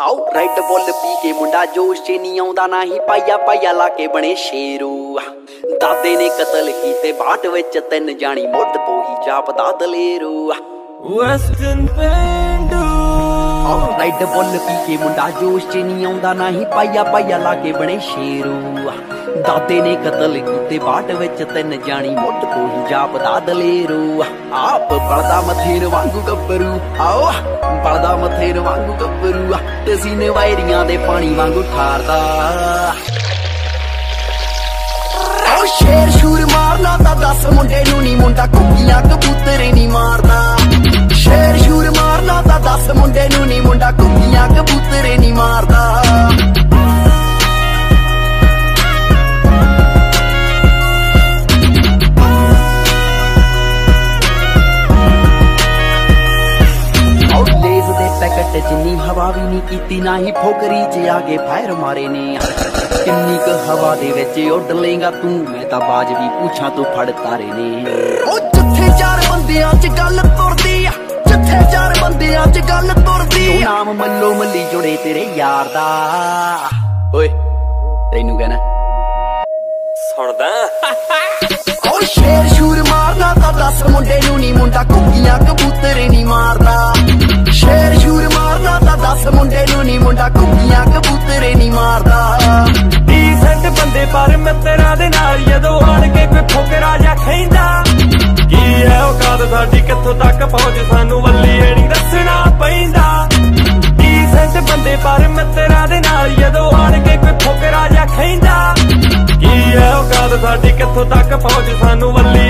ਆਓ ਰਾਈਟ ਬੁੱਲ ਪੀ ਕੇ ਮੁੰਡਾ ਜੋਸ਼ 'ਚ ਨਹੀਂ ਆਉਂਦਾ ਨਾ ਹੀ ਪਾਇਆ ਪਾਇਆ ਲਾ ਕੇ ਬਣੇ ਸ਼ੇਰੂ ਦਾਦੇ ਨੇ ਕਤਲ ਕੀਤੇ ਬਾਟ ਵਿੱਚ ਤਿੰਨ ਜਾਣੀ ਮੁੱਢ ਤੋਂ ਹੀ ਜਾਪਦਾ ਦਲੇਰੂ ਵੈਸਟਰਨ ਪੈਂਡੂ ਆਓ ਰਾਈਟ ਬੁੱਲ ਪੀ ਕੇ ਮੁੰਡਾ ਜੋਸ਼ 'ਚ ਨਹੀਂ ਆਉਂਦਾ ਨਾ ਹੀ ਪਾਇਆ ਪਾਇਆ ਲਾ ਕੇ ਬਣੇ ਸ਼ੇਰੂ ਦਾਦੇ ਨੇ ਕਤਲ ਕੀਤੇ ਬਾਟ ਵਿੱਚ ਤਿੰਨ ਜਾਣੀ ਮੁੱਢ ਤੋਂ ਹੀ ਜਾਪਦਾ ਦਲੇਰੂ ਆਪ ਬਲਦਾ ਮਥੇਰ ਵਾਂਗੂ ਗੱਭਰੂ ਆਓ ਬਲਦਾ ਮਥੇਰ ਵਾਂਗੂ ਗੱਭਰੂ ਤੇ ਸੀਨੇ ਵਾਇਰੀਆਂ ਦੇ ਪਾਣੀ ਵਾਂਗੂ ਠਾਰਦਾ। ਓ ਸ਼ੇਰ ਸ਼ੂਰ ਮਾਰਨਾ ਤਾਂ ਦੱਸ ਮੁੰਡੇ ਨੂੰ ਨਹੀਂ ਮੁੰਡਾ, ਕੁੱਕੀਆਂ ਕਬੂਤਰ ਜਿੰਨੀ ਹਵਾ ਵੀ ਨਹੀਂ ਕੀਤੀ ਨਾ ਹੀ ਫੋਕਰੀ 'ਚ ਆ ਕੇ ਫਾਇਰ ਮਾਰੇ ਨੇ। ਕਿੰਨੀ ਕੁ ਹਵਾ ਦੇ ਵਿੱਚ ਉੱਡ ਲੇਗਾ ਤੂੰ ਮੈਂ ਤਾਂ ਬਾਜ ਵੀ ਪੁੱਛਾਂ ਤੂੰ ਫੜ ਤਾਰੇ ਨੇ। ਉਹ ਜਿੱਥੇ ਚਾਰ ਬੰਦਿਆਂ 'ਚ ਗੱਲ ਤੁਰਦੀ ਆ ਜਿੱਥੇ ਚਾਰ ਬੰਦਿਆਂ 'ਚ ਗੱਲ ਤੁਰਦੀ ਉਹ ਨਾਮ ਮੱਲੋ ਮੱਲੀ ਜੁੜੇ ਤੇਰੇ ਯਾਰ ਦਾ। ਓਏ ਤੈਨੂੰ ਕਹਿਣਾ। ਸੁਣਦਾ? ਓ ਸ਼ੇਰ ਸ਼ੂਰ ਮਾਰਨਾ ਤਾਂ ਦੱਸ ਮੁੰਡੇ ਨੂੰ ਨਹੀਂ ਮੁੰਡਾ ਕੁੱਕੀਆਂ ਕਬੂਤਰੇ ਨਹੀਂ ਮਾਰਦਾ। ਸ਼ੇਰ ਮੁੰਡੇ ਨੂੰ ਨਹੀਂ ਮੁੰਡਾ ਕੁੰਗੀਆਂ ਕਬੂਤਰੇ ਨਹੀਂ ਮਾਰਦਾ। ਡੀਸੈਂਟ ਬੰਦੇ ਪਰ ਮਿੱਤਰਾਂ ਦੇ ਨਾਲ ਜਦੋਂ ਆਣ ਕੇ ਕੋਈ ਫੁਕਰਾ ਜਾਂ ਖੈਂਦਾ ਕੀ ਹੈ ਔਕਾਤ ਸਾਡੀ, ਕਿੱਥੋਂ ਤੱਕ ਪਹੁੰਚ? ਸਾਨੂੰ ਵੱਲੀ ਏੜੀ ਦੱਸਣਾ ਪੈਂਦਾ। ਡੀਸੈਂਟ ਬੰਦੇ ਪਰ ਮਿੱਤਰਾਂ ਦੇ ਨਾਲ ਜਦੋਂ ਆਣ ਕੇ ਕੋਈ ਫੁਕਰਾ ਜਾਂ ਖੈਂਦਾ ਕੀ ਹੈ ਔਕਾਤ ਸਾਡੀ, ਕਿੱਥੋਂ ਤੱਕ ਪਹੁੰਚ? ਸਾਨੂੰ ਵੱਲੀ